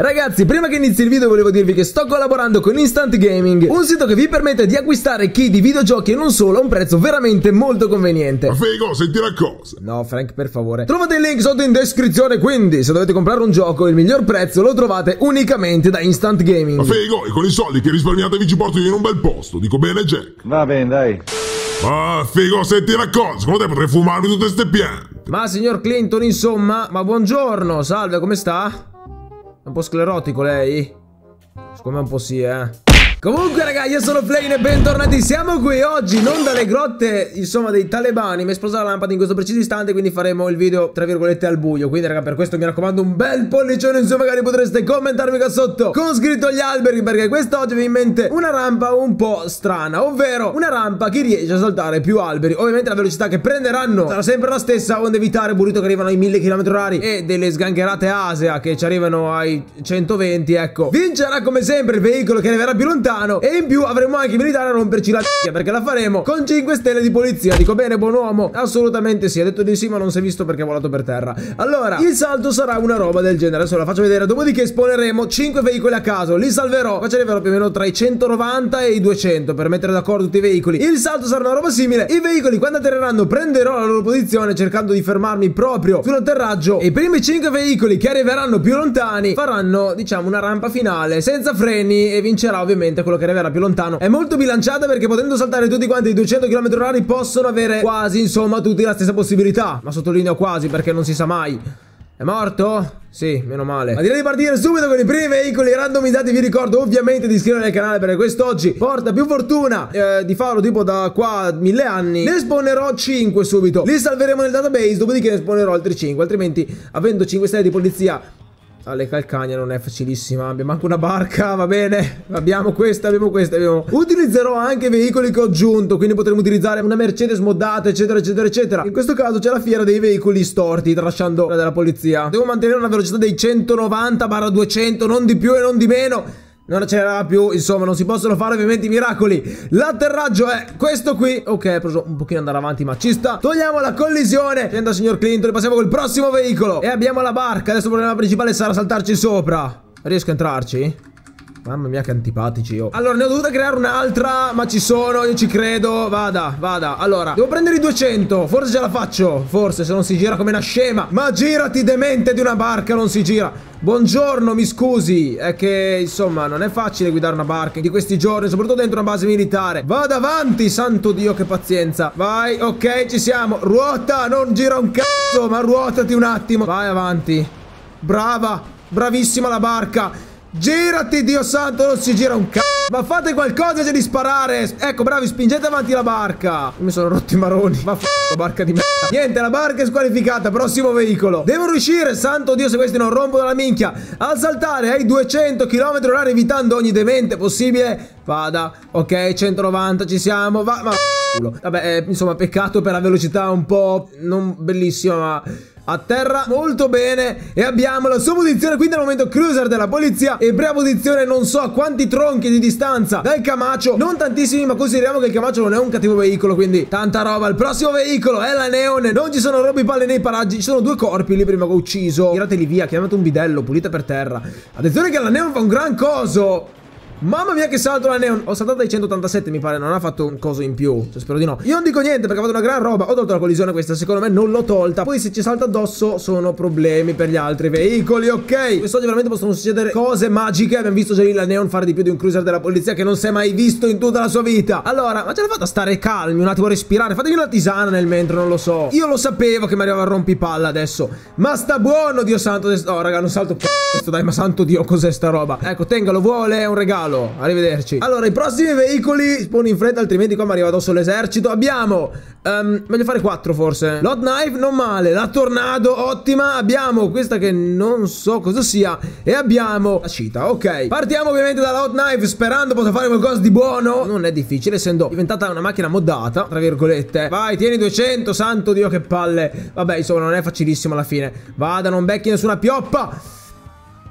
Ragazzi, prima che inizi il video volevo dirvi che sto collaborando con Instant Gaming, un sito che vi permette di acquistare kit di videogiochi e non solo a un prezzo veramente molto conveniente. Ma figo, senti una cosa. No, Frank, per favore. Trovate il link sotto in descrizione, quindi se dovete comprare un gioco, il miglior prezzo lo trovate unicamente da Instant Gaming. Ma figo, e con i soldi che risparmiate vi ci porto io in un bel posto. Dico bene, Jack. Va bene, dai. Ma figo, senti una cosa. Secondo te potrei fumarmi tutte ste piante? Ma signor Clinton, insomma, ma buongiorno, salve, come sta? Un po' sclerotico lei? Secondo me un po' sì, eh. Comunque raga io sono Flame e bentornati. Siamo qui oggi non dalle grotte Insomma dei talebani Mi è esplosa la lampada in questo preciso istante Quindi faremo il video tra virgolette al buio. Quindi raga per questo mi raccomando un bel pollicione In su magari potreste commentarmi qua sotto Con scritto gli alberi Perché quest'oggi vi in mente una rampa un po' strana Ovvero una rampa che riesce a saltare più alberi. Ovviamente la velocità che prenderanno Sarà sempre la stessa Onde evitare burrito che arrivano ai 1000 km h E delle sgangherate Asia Che ci arrivano ai 120 Ecco. Vincerà come sempre il veicolo che arriverà più lontano lontano E in più avremo anche i militari a romperci la c***a Perché la faremo con 5 stelle di polizia. Dico bene buon uomo? Assolutamente sì. Ha detto di sì ma non si è visto perché ha volato per terra. Allora il salto sarà una roba del genere. Adesso la faccio vedere. Dopodiché esponeremo 5 veicoli a caso. Li salverò. Qua ce ne più o meno tra i 190 e i 200 Per mettere d'accordo tutti i veicoli. Il salto sarà una roba simile. I veicoli quando atterreranno prenderò la loro posizione Cercando di fermarmi proprio sull'atterraggio. E i primi 5 veicoli che arriveranno più lontani Faranno diciamo una rampa finale Senza freni e vincerà ovviamente quello che arriverà più lontano È molto bilanciata perché potendo saltare tutti quanti i 200 km h possono avere quasi insomma tutti la stessa possibilità Ma sottolineo quasi perché non si sa mai è morto? Sì, meno male. Ma direi di partire subito con i primi veicoli randomizzati. Vi ricordo ovviamente di iscrivervi al canale perché quest'oggi porta più fortuna eh, di farlo tipo da qua a mille anni. Ne spawnerò 5 subito. Li salveremo nel database, dopodiché ne spawnerò altri 5. Altrimenti, avendo 5 stelle di polizia alle calcagna non è facilissima Abbiamo anche una barca, va bene Abbiamo questa, abbiamo questa abbiamo... Utilizzerò anche veicoli che ho aggiunto Quindi potremo utilizzare una Mercedes moddata eccetera eccetera eccetera. In questo caso c'è la fiera dei veicoli storti Trasciando la della polizia. Devo mantenere una velocità dei 190-200 Non di più e non di meno non c'era più, insomma, non si possono fare ovviamente i miracoli. L'atterraggio è questo qui. Ok, ho preso un pochino andare avanti, ma ci sta. Togliamo la collisione. Senta, signor Clinton, passiamo col prossimo veicolo. E abbiamo la barca. Adesso il problema principale sarà saltarci sopra. Riesco a entrarci? Mamma mia che antipatici io. Allora ne ho dovuta creare un'altra Ma ci sono, io ci credo. Vada, vada. Allora, devo prendere i 200 Forse ce la faccio. Forse se non si gira come una scema. Ma girati demente di una barca Non si gira. Buongiorno, mi scusi. È che, insomma, non è facile guidare una barca Di questi giorni, soprattutto dentro una base militare. Vada avanti, santo Dio, che pazienza. Vai, ok, ci siamo. Ruota, non gira un cazzo Ma ruotati un attimo. Vai avanti. Brava, bravissima la barca Girati, Dio santo, non si gira un c***o. Ma fate qualcosa di sparare. Ecco, bravi, spingete avanti la barca. Mi sono rotti i maroni. Ma f***o, barca di merda. Niente, la barca è squalificata. Prossimo veicolo. Devo riuscire, santo Dio, se questi non rompono la minchia, a saltare ai 200 km h evitando ogni demente possibile. Vada. Ok, 190, ci siamo. Va, ma... Vabbè, eh, insomma, peccato per la velocità un po' non bellissima, ma a terra molto bene e abbiamo la sua posizione quindi al momento cruiser della polizia e prima posizione non so a quanti tronchi di distanza dal Camacho non tantissimi ma consideriamo che il Camacho non è un cattivo veicolo quindi tanta roba. Il prossimo veicolo è la Neon non ci sono palle nei paraggi ci sono due corpi lì prima che ho ucciso. Tirateli via chiamate un bidello pulite per terra. Attenzione che la Neon fa un gran coso Mamma mia che salto la neon. Ho saltato ai 187 mi pare. Non ha fatto un coso in più. Cioè, Spero di no. Io non dico niente perché ha fatto una gran roba. Ho tolto la collisione questa Secondo me non l'ho tolta. Poi se ci salta addosso Sono problemi per gli altri veicoli Ok? Quest'oggi veramente possono succedere cose magiche. Abbiamo visto già lì la neon fare di più di un cruiser della polizia Che non si è mai visto in tutta la sua vita. Allora Ma ce l'ha fatta stare calmi Un attimo a respirare? Fatemi una tisana nel mentre Non lo so. Io lo sapevo che mi arrivava a rompipalla adesso. Ma sta buono Dio santo Oh raga non salto questo dai Ma santo Dio cos'è sta roba? Ecco tenga lo vuole È un regalo regalo. Arrivederci. Allora, i prossimi veicoli spawn in fretta, altrimenti qua mi arriva addosso l'esercito. Abbiamo... Um, meglio fare 4 forse. Lot Knife, non male. La Tornado, ottima. Abbiamo questa che non so cosa sia. E abbiamo la Cita, ok. Partiamo ovviamente dalla Hot Knife sperando possa fare qualcosa di buono. Non è difficile, essendo diventata una macchina moddata, tra virgolette. Vai, tieni 200, santo Dio che palle. Vabbè, insomma, non è facilissimo alla fine. Vada, non becchi nessuna pioppa.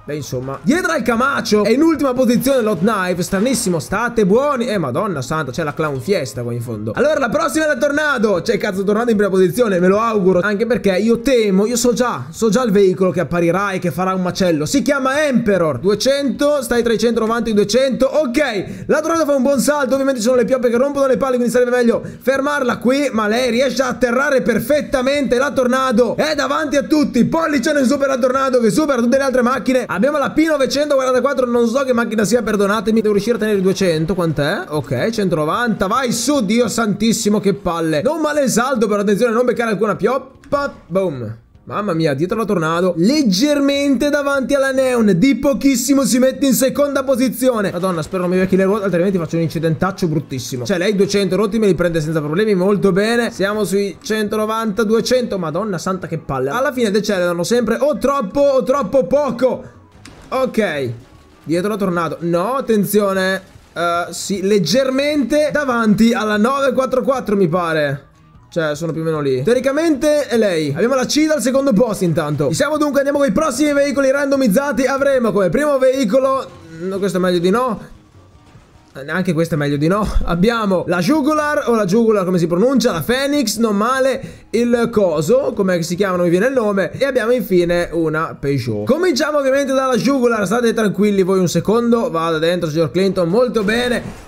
Beh, insomma, dietro al Camacho e in ultima posizione l'Hot Knife. Stranissimo, state buoni. Eh, madonna santa, c'è la clown fiesta qua in fondo. Allora, la prossima è la Tornado. C'è cazzo Tornado in prima posizione, me lo auguro. Anche perché io temo, io so già, so già il veicolo che apparirà e che farà un macello. Si chiama Emperor. 200, stai tra i 190 e i 200. Ok, la Tornado fa un buon salto. Ovviamente ci sono le pioppe che rompono le palle, quindi sarebbe meglio fermarla qui. Ma lei riesce a atterrare perfettamente. La Tornado è davanti a tutti. Pollice in su per la Tornado che supera tutte le altre macchine. Abbiamo la P944, non so che macchina sia, perdonatemi, devo riuscire a tenere 200, quant'è? Ok, 190, vai su, Dio santissimo, che palle. Non male il saldo, però attenzione, non beccare alcuna pioppa, boom. Mamma mia, dietro la tornado Leggermente davanti alla Neon Di pochissimo si mette in seconda posizione Madonna, spero non mi becchi le ruote Altrimenti faccio un incidentaccio bruttissimo Cioè, lei 200 rotti me li prende senza problemi Molto bene Siamo sui 190, 200 Madonna santa che palle Alla fine decelerano sempre o troppo o troppo poco Ok Dietro la tornado No, attenzione uh, Sì, leggermente davanti alla 944 mi pare cioè, sono più o meno lì. Teoricamente è lei. Abbiamo la C dal secondo posto intanto. Ci siamo dunque, andiamo con i prossimi veicoli randomizzati. Avremo come primo veicolo... No, questo è meglio di no. Anche questo è meglio di no. Abbiamo la Jugular, o la Jugular come si pronuncia, la Phoenix, non male, il Coso, come si chiama, non mi viene il nome, e abbiamo infine una Peugeot. Cominciamo ovviamente dalla Jugular, state tranquilli voi un secondo, vado dentro signor Clinton, molto bene.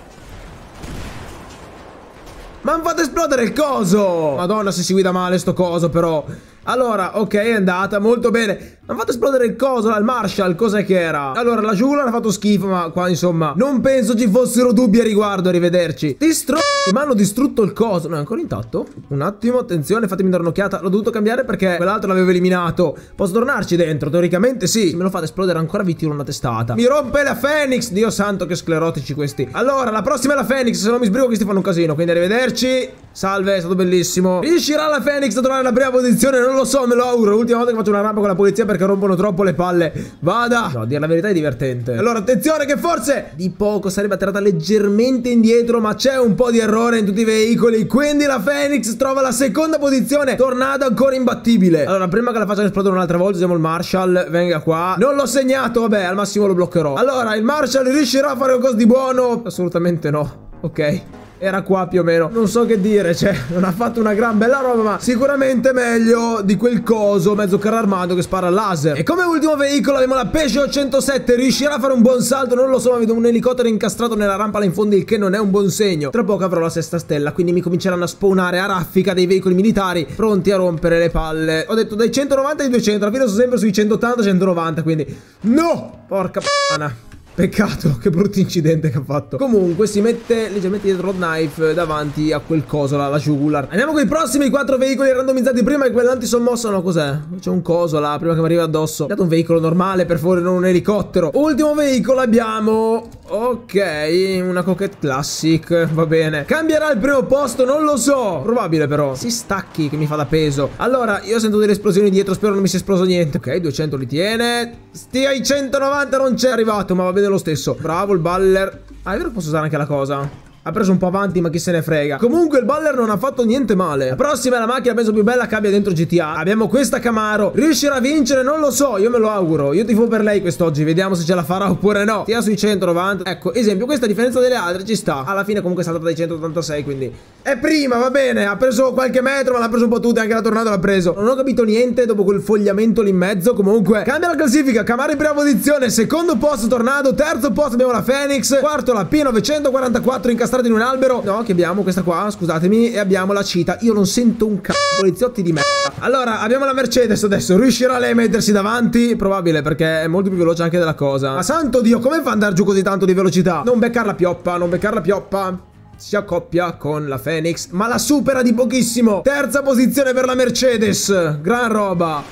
Ma non fate esplodere il coso! Madonna se si guida male sto coso però allora, ok, è andata molto bene. Hanno fatto esplodere il coso, il Marshall, cos'è che era? Allora, la Jugular ha fatto schifo, ma qua, insomma, non penso ci fossero dubbi a riguardo. Arrivederci. Distrutti, ma hanno distrutto il coso. No, è ancora intatto? Un attimo, attenzione, fatemi dare un'occhiata. L'ho dovuto cambiare perché quell'altro l'avevo eliminato. Posso tornarci dentro? Teoricamente sì. Se me lo fate esplodere ancora vi tiro una testata. Mi rompe la Phoenix! Dio santo, che sclerotici questi. Allora, la prossima è la Phoenix. Se non mi sbrigo, questi fanno un casino. Quindi arrivederci. Salve, è stato bellissimo. Riuscirà la Phoenix a trovare la prima posizione? Non lo so, me lo auguro. L'ultima volta che faccio una rampa con la polizia perché rompono troppo le palle. Vada. No, a dire la verità è divertente. Allora, attenzione che forse di poco sarebbe atterrata leggermente indietro, ma c'è un po' di errore in tutti i veicoli. Quindi la Phoenix trova la seconda posizione. Tornado ancora imbattibile. Allora, prima che la facciano esplodere un'altra volta, usiamo il Marshall. Venga qua. Non l'ho segnato, vabbè, al massimo lo bloccherò. Allora, il Marshall riuscirà a fare qualcosa di buono? Assolutamente no. Ok era qua più o meno. Non so che dire, cioè, non ha fatto una gran bella roba, ma sicuramente meglio di quel coso mezzo carro armato che spara laser. E come ultimo veicolo abbiamo la Peugeot 107, riuscirà a fare un buon salto, non lo so, ma vedo un elicottero incastrato nella rampa là in fondo, il che non è un buon segno. Tra poco avrò la sesta stella, quindi mi cominceranno a spawnare a raffica dei veicoli militari pronti a rompere le palle. Ho detto dai 190 ai 200, alla fine sono sempre sui 180-190, quindi... No! Porca p***a. Peccato, che brutto incidente che ha fatto. Comunque si mette leggermente dietro lo knife davanti a quel coso la jugular. Andiamo con i prossimi quattro veicoli randomizzati prima che quell'antisommossa no cos'è? C'è un coso là prima che mi arrivi addosso. Dato un veicolo normale, per favore, non un elicottero. Ultimo veicolo abbiamo Ok, una Coquette Classic, va bene. Cambierà il primo posto, non lo so. Probabile però. Si stacchi che mi fa da peso. Allora, io sento delle esplosioni dietro, spero non mi sia esploso niente. Ok, 200 li tiene. Stia ai 190 non c'è arrivato, ma va bene lo stesso. Bravo il baller. Ah, è vero che posso usare anche la cosa? Ha preso un po' avanti ma chi se ne frega. Comunque il baller non ha fatto niente male. La prossima è la macchina penso più bella che abbia dentro GTA Abbiamo questa Camaro. Riuscirà a vincere? Non lo so. Io me lo auguro. Io tifo per lei quest'oggi. Vediamo se ce la farà oppure no. Stia sui 190 Ecco esempio questa a differenza delle altre ci sta. Alla fine comunque è saltata dai 186 quindi È prima va bene. Ha preso qualche metro ma l'ha preso un po' tutte Anche la tornata l'ha preso. Non ho capito niente dopo quel fogliamento lì in mezzo. Comunque cambia la classifica. Camaro in prima posizione Secondo posto Tornado. Terzo posto abbiamo la Phoenix Quarto la P944 incastrata in un albero No, che abbiamo questa qua, scusatemi E abbiamo la cita Io non sento un c***o poliziotti di merda Allora, abbiamo la Mercedes adesso Riuscirà lei a mettersi davanti? Probabile, perché è molto più veloce anche della cosa Ma santo Dio, come fa ad andare giù così tanto di velocità? Non beccarla pioppa, non beccarla pioppa si accoppia con la Phoenix, ma la supera di pochissimo. Terza posizione per la Mercedes. Gran roba.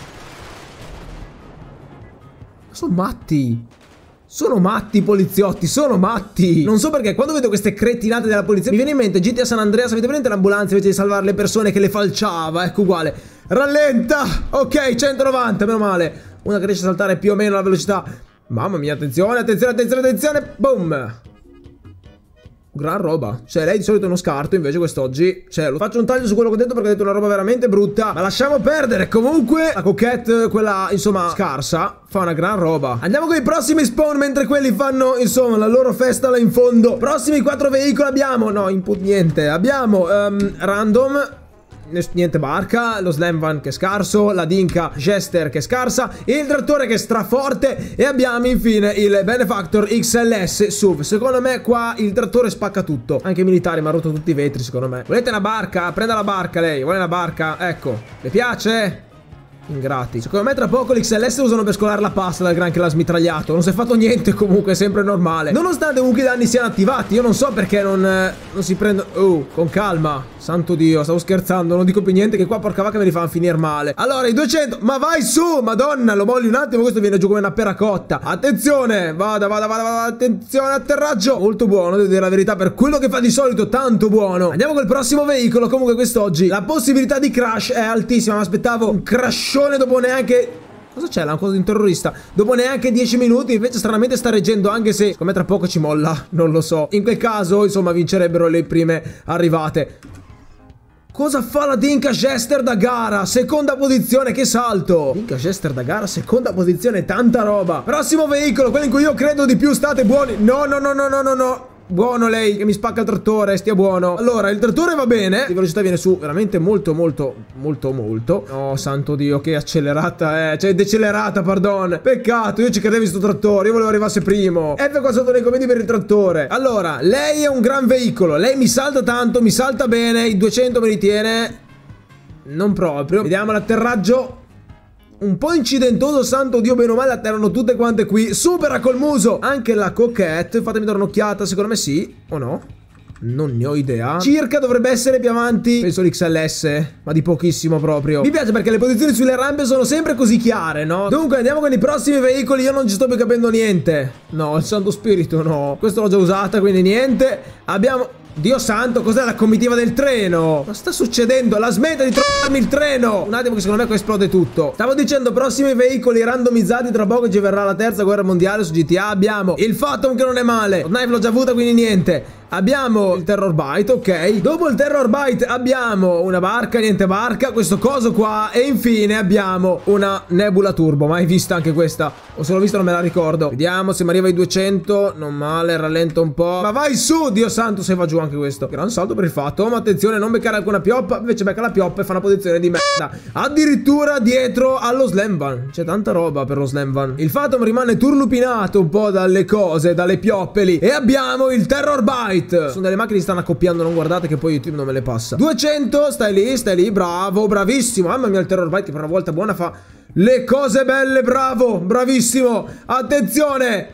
Sono matti. Sono matti i poliziotti, sono matti. Non so perché quando vedo queste cretinate della polizia Mi viene in mente GTA San Andreas Avete presente l'ambulanza invece di salvare le persone che le falciava? Ecco uguale. Rallenta! Ok 190 meno male. Una che riesce a saltare più o meno la velocità. Mamma mia attenzione attenzione attenzione attenzione. Boom gran roba. Cioè, lei di solito è uno scarto, invece quest'oggi, cioè, lo faccio un taglio su quello che ho detto perché ho detto una roba veramente brutta, ma lasciamo perdere. Comunque, la coquette, quella, insomma, scarsa, fa una gran roba. Andiamo con i prossimi spawn mentre quelli fanno, insomma, la loro festa là in fondo. Prossimi quattro veicoli abbiamo, no, input niente. Abbiamo um, random niente barca, lo slam van che è scarso, la dinka Jester che è scarsa, il trattore che è straforte e abbiamo infine il Benefactor XLS SUV. Secondo me qua il trattore spacca tutto, anche i militari mi ha rotto tutti i vetri secondo me. Volete una barca? Prenda la barca lei, vuole una barca? Ecco, le piace? Ingrati. Secondo me tra poco l'XLS lo usano per scolare la pasta dal gran che l'ha smitragliato. Non si è fatto niente comunque, è sempre normale. Nonostante comunque i danni siano attivati, io non so perché non, eh, non si prendono... Oh, con calma. Santo Dio, stavo scherzando, non dico più niente che qua porca vacca me li fanno finire male. Allora, i 200... Ma vai su, madonna, lo molli un attimo, questo viene giù come una pera cotta. Attenzione, vada, vada, vada, vada, attenzione, atterraggio. Molto buono, devo dire la verità, per quello che fa di solito, tanto buono. Andiamo col prossimo veicolo, comunque quest'oggi la possibilità di crash è altissima. Mi aspettavo un crash striscione dopo neanche... Cosa c'è là? Un terrorista. Dopo neanche 10 minuti, invece stranamente sta reggendo, anche se, come tra poco ci molla, non lo so. In quel caso, insomma, vincerebbero le prime arrivate. Cosa fa la Dinka Jester da gara? Seconda posizione, che salto! Dinka Jester da gara, seconda posizione, tanta roba. Prossimo veicolo, quello in cui io credo di più, state buoni. No, no, no, no, no, no, no. Buono lei che mi spacca il trattore, stia buono. Allora, il trattore va bene. Di velocità viene su veramente molto, molto, molto, molto. Oh, santo Dio, che accelerata è. Cioè, decelerata, pardon. Peccato, io ci credevo in sto trattore. Io volevo arrivasse primo. F qua sotto nei commenti per il trattore. Allora, lei è un gran veicolo. Lei mi salta tanto, mi salta bene. I 200 me li tiene. Non proprio. Vediamo l'atterraggio un po' incidentoso, santo Dio, bene o male, atterrano tutte quante qui. Supera col muso anche la coquette. Fatemi dare un'occhiata, secondo me sì, o no? Non ne ho idea. Circa dovrebbe essere più avanti. Penso l'XLS, ma di pochissimo proprio. Mi piace perché le posizioni sulle rampe sono sempre così chiare, no? Dunque, andiamo con i prossimi veicoli. Io non ci sto più capendo niente. No, il Santo Spirito no. Questo l'ho già usata, quindi niente. Abbiamo... Dio santo, cos'è la comitiva del treno? Cosa sta succedendo? La smetta di trovarmi il treno! Un attimo che secondo me qua esplode tutto. Stavo dicendo prossimi veicoli randomizzati, tra poco ci verrà la terza guerra mondiale su GTA. Abbiamo il Phantom che non è male. Knife l'ho già avuta, quindi niente. Abbiamo il Terror Bite, ok. Dopo il Terror Bite abbiamo una barca, niente barca, questo coso qua. E infine abbiamo una Nebula Turbo. Mai vista anche questa. O se l'ho vista non me la ricordo. Vediamo se mi arriva ai 200. Non male, rallento un po'. Ma vai su, Dio santo, se va giù anche questo. Gran salto per il fatto. Ma attenzione, non beccare alcuna pioppa. Invece becca la pioppa e fa una posizione di merda. Addirittura dietro allo Slam Van. C'è tanta roba per lo Slam Van. Il Phantom rimane turlupinato un po' dalle cose, dalle pioppeli. E abbiamo il Terror Bite. Fight. Sono delle macchine che stanno accoppiando, non guardate che poi YouTube non me le passa. 200, stai lì, stai lì, bravo, bravissimo. Mamma mia, il Terror Bite per una volta buona fa le cose belle, bravo, bravissimo. Attenzione,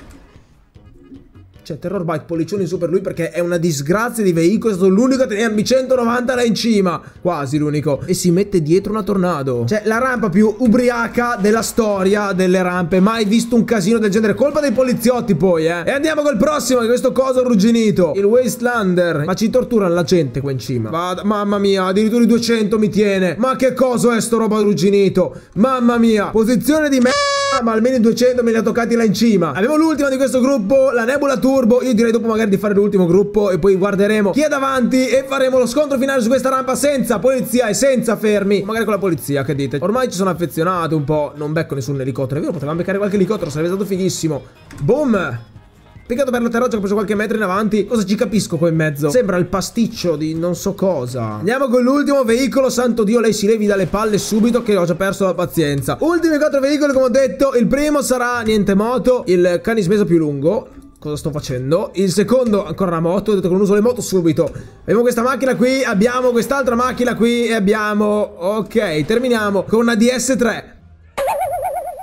cioè, Terror Bike, pollicioni su per lui perché è una disgrazia di veicolo. È stato l'unico a tenermi 190 là in cima. Quasi l'unico. E si mette dietro una tornado. Cioè, la rampa più ubriaca della storia delle rampe. Mai visto un casino del genere. Colpa dei poliziotti poi, eh. E andiamo col prossimo, che questo coso arrugginito. Il Wastelander. Ma ci torturano la gente qua in cima. Vada, mamma mia, addirittura i 200 mi tiene. Ma che coso è sto roba arrugginito? Mamma mia. Posizione di merda ma almeno i 200 me li ha toccati là in cima. Abbiamo l'ultima di questo gruppo, la Nebula Turbo. Io direi dopo magari di fare l'ultimo gruppo e poi guarderemo chi è davanti e faremo lo scontro finale su questa rampa senza polizia e senza fermi. Magari con la polizia, che dite? Ormai ci sono affezionato un po', non becco nessun elicottero. È vero, potevamo beccare qualche elicottero, sarebbe stato fighissimo. Boom! Peccato per l'atterraggio che ho preso qualche metro in avanti. Cosa ci capisco qua in mezzo? Sembra il pasticcio di non so cosa. Andiamo con l'ultimo veicolo. Santo Dio, lei si levi dalle palle subito che ho già perso la pazienza. Ultimi quattro veicoli, come ho detto. Il primo sarà niente moto. Il canismesa più lungo cosa sto facendo. Il secondo, ancora una moto, ho detto che non uso le moto subito. Abbiamo questa macchina qui, abbiamo quest'altra macchina qui e abbiamo... Ok, terminiamo con una DS3.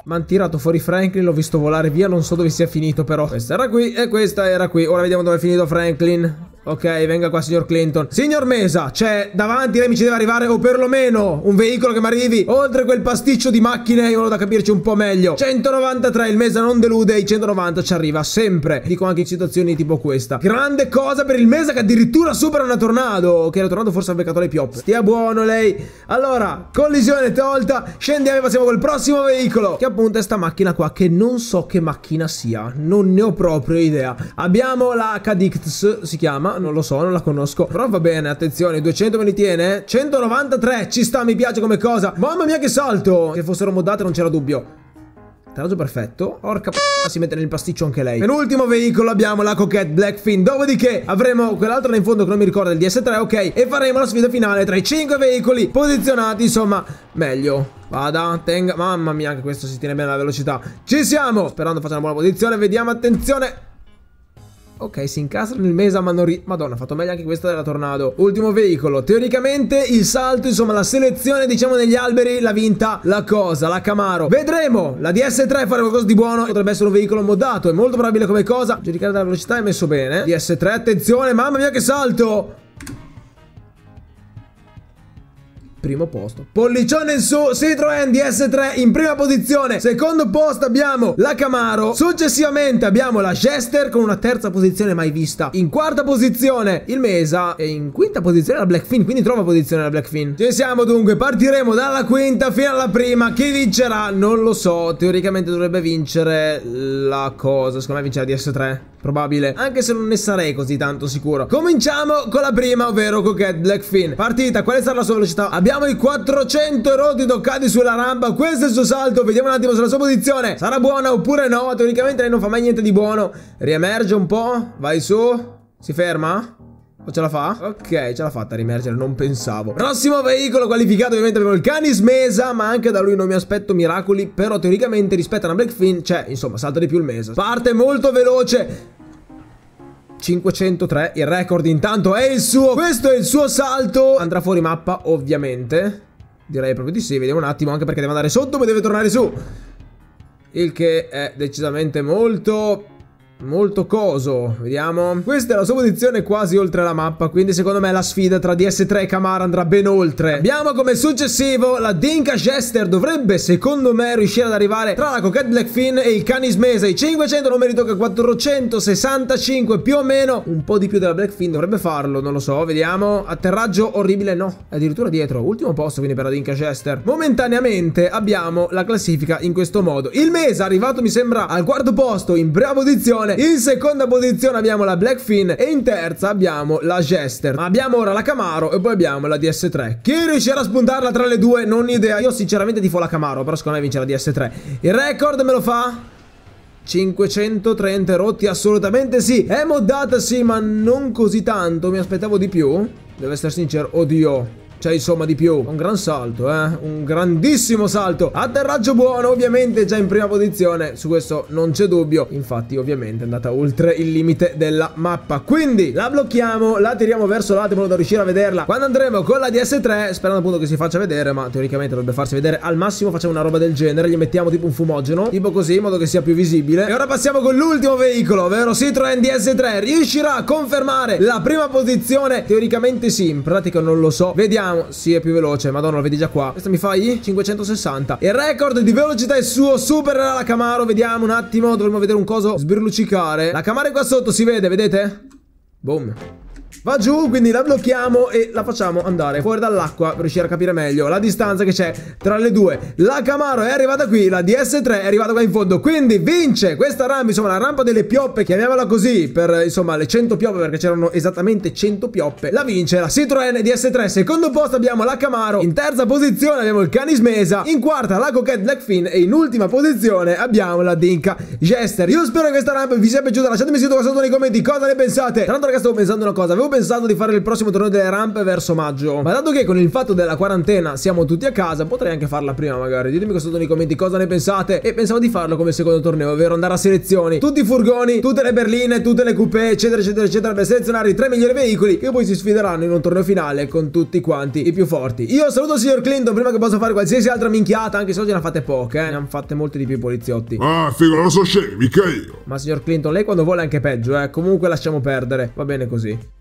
Mi hanno tirato fuori Franklin, l'ho visto volare via, non so dove sia finito però. Questa era qui e questa era qui. Ora vediamo dove è finito Franklin. Ok, venga qua signor Clinton. Signor Mesa, c'è davanti lei mi ci deve arrivare O perlomeno un veicolo che mi arrivi Oltre quel pasticcio di macchine Io voglio da capirci un po' meglio. 193, il Mesa non delude I 190 ci arriva sempre. Dico anche in situazioni tipo questa. Grande cosa per il Mesa che addirittura supera una tornado Che la tornado forse ha beccato le pioppe Stia buono lei. Allora, collisione tolta Scendiamo e passiamo col prossimo veicolo. Che appunto è sta macchina qua Che non so che macchina sia Non ne ho proprio idea. Abbiamo la Cadicts, si chiama non lo so, non la conosco. Però va bene, attenzione, 200 me li tiene. 193, ci sta, mi piace come cosa. Mamma mia che salto! Se fossero moddate non c'era dubbio. Tiraggio perfetto. Porca p***a, si mette nel pasticcio anche lei. Penultimo veicolo abbiamo la Coquette Blackfin. Dopodiché avremo quell'altro là in fondo che non mi ricorda il DS3, ok? E faremo la sfida finale tra i 5 veicoli posizionati, insomma, meglio. Vada, tenga. Mamma mia, anche questo si tiene bene la velocità. Ci siamo! Sperando faccia una buona posizione. Vediamo, attenzione. Ok, si incastra nel mesa ma non ri... Madonna, ha fatto meglio anche questa della Tornado. Ultimo veicolo. Teoricamente il salto, insomma, la selezione, diciamo, negli alberi l'ha vinta la cosa, la Camaro. Vedremo. La DS3 fare qualcosa di buono. Potrebbe essere un veicolo moddato. È molto probabile come cosa. Giudicare dalla velocità è messo bene. DS3, attenzione. Mamma mia che salto. Primo posto. Pollicione in su, Citroen DS3 in prima posizione. Secondo posto abbiamo la Camaro. Successivamente abbiamo la Jester con una terza posizione mai vista. In quarta posizione il Mesa e in quinta posizione la Blackfin, quindi trova posizione la Blackfin. Ci siamo dunque, partiremo dalla quinta fino alla prima. Chi vincerà? Non lo so. Teoricamente dovrebbe vincere la cosa. Secondo me vince la DS3 probabile, anche se non ne sarei così tanto sicuro. Cominciamo con la prima, ovvero Coquette Blackfin. Partita, quale sarà la sua velocità? Abbiamo i 400 erotti toccati sulla rampa, questo è il suo salto, vediamo un attimo sulla sua posizione. Sarà buona oppure no? Teoricamente lei non fa mai niente di buono. Riemerge un po', vai su, si ferma? O ce la fa? Ok, ce l'ha fatta a rimergere, non pensavo. Prossimo veicolo qualificato ovviamente abbiamo il Canis Mesa, ma anche da lui non mi aspetto miracoli, però teoricamente rispetto a una Blackfin, cioè, insomma, salta di più il Mesa. Parte molto veloce. 503, il record intanto è il suo, questo è il suo salto, andrà fuori mappa ovviamente, direi proprio di sì, vediamo un attimo anche perché deve andare sotto ma deve tornare su, il che è decisamente molto Molto coso, vediamo. Questa è la sua posizione quasi oltre la mappa Quindi secondo me la sfida tra DS3 e Camara andrà ben oltre. Abbiamo come successivo la Dinka Jester Dovrebbe secondo me riuscire ad arrivare tra la Coquette Blackfin e il Canis Mesa. I 500 non mi tocca 465 più o meno. Un po' di più della Blackfin dovrebbe farlo, non lo so, vediamo. Atterraggio orribile, no, addirittura dietro Ultimo posto quindi per la Dinka Jester. Momentaneamente abbiamo la classifica in questo modo. Il Mesa arrivato mi sembra al quarto posto in prima posizione posizione. In seconda posizione abbiamo la Blackfin e in terza abbiamo la Jester. Abbiamo ora la Camaro e poi abbiamo la DS3. Chi riuscirà a spuntarla tra le due non idea. Io sinceramente tifo la Camaro, però secondo me vince la DS3. Il record me lo fa 530 rotti assolutamente sì È moddata sì ma non così tanto Mi aspettavo di più Devo essere sincero Oddio cioè insomma di più. Un gran salto eh. Un grandissimo salto. Atterraggio buono ovviamente già in prima posizione. Su questo non c'è dubbio. Infatti ovviamente è andata oltre il limite della mappa. Quindi la blocchiamo La tiriamo verso l'alto in modo da riuscire a vederla. Quando andremo con la DS3 Sperando appunto che si faccia vedere Ma teoricamente dovrebbe farsi vedere Al massimo facciamo una roba del genere. Gli mettiamo tipo un fumogeno Tipo così in modo che sia più visibile. E ora passiamo con l'ultimo veicolo Ovvero Citroen DS3 Riuscirà a confermare la prima posizione? Teoricamente sì In pratica non lo so. Vediamo Vediamo, sì è più veloce, madonna lo vedi già qua. Questo mi fai? 560 Il record di velocità è suo, supererà la Camaro. Vediamo un attimo, dovremmo vedere un coso sbirluccicare. La Camaro è qua sotto, si vede, vedete? Boom Va giù, quindi la blocchiamo e la facciamo andare fuori dall'acqua per riuscire a capire meglio la distanza che c'è tra le due. La Camaro è arrivata qui, la DS3 è arrivata qua in fondo, quindi vince questa rampa, insomma la rampa delle pioppe, chiamiamola così, per insomma le 100 pioppe perché c'erano esattamente 100 pioppe. La vince la Citroen DS3, secondo posto abbiamo la Camaro, in terza posizione abbiamo il Canis Mesa, in quarta la Coquette Blackfin e in ultima posizione abbiamo la Dinka Jester. Io spero che questa rampa vi sia piaciuta, lasciatemi scritto qua sotto nei commenti cosa ne pensate. Tra l'altro ragazzi stavo pensando una cosa, avevo pensato di fare il prossimo torneo delle rampe verso maggio. Ma dato che con il fatto della quarantena siamo tutti a casa Potrei anche farla prima magari. Ditemi qua sotto nei commenti cosa ne pensate. E pensavo di farlo come secondo torneo Ovvero andare a selezioni. Tutti i furgoni, tutte le berline, tutte le coupé Eccetera eccetera eccetera Per selezionare i tre migliori veicoli Che poi si sfideranno in un torneo finale Con tutti quanti i più forti. Io saluto il signor Clinton Prima che possa fare qualsiasi altra minchiata Anche se oggi ne ha fatte poche eh. Ne hanno fatte molte di più i poliziotti. Ah figo non so scemi mica io. Ma signor Clinton lei quando vuole anche peggio eh. Comunque lasciamo perdere. Va bene così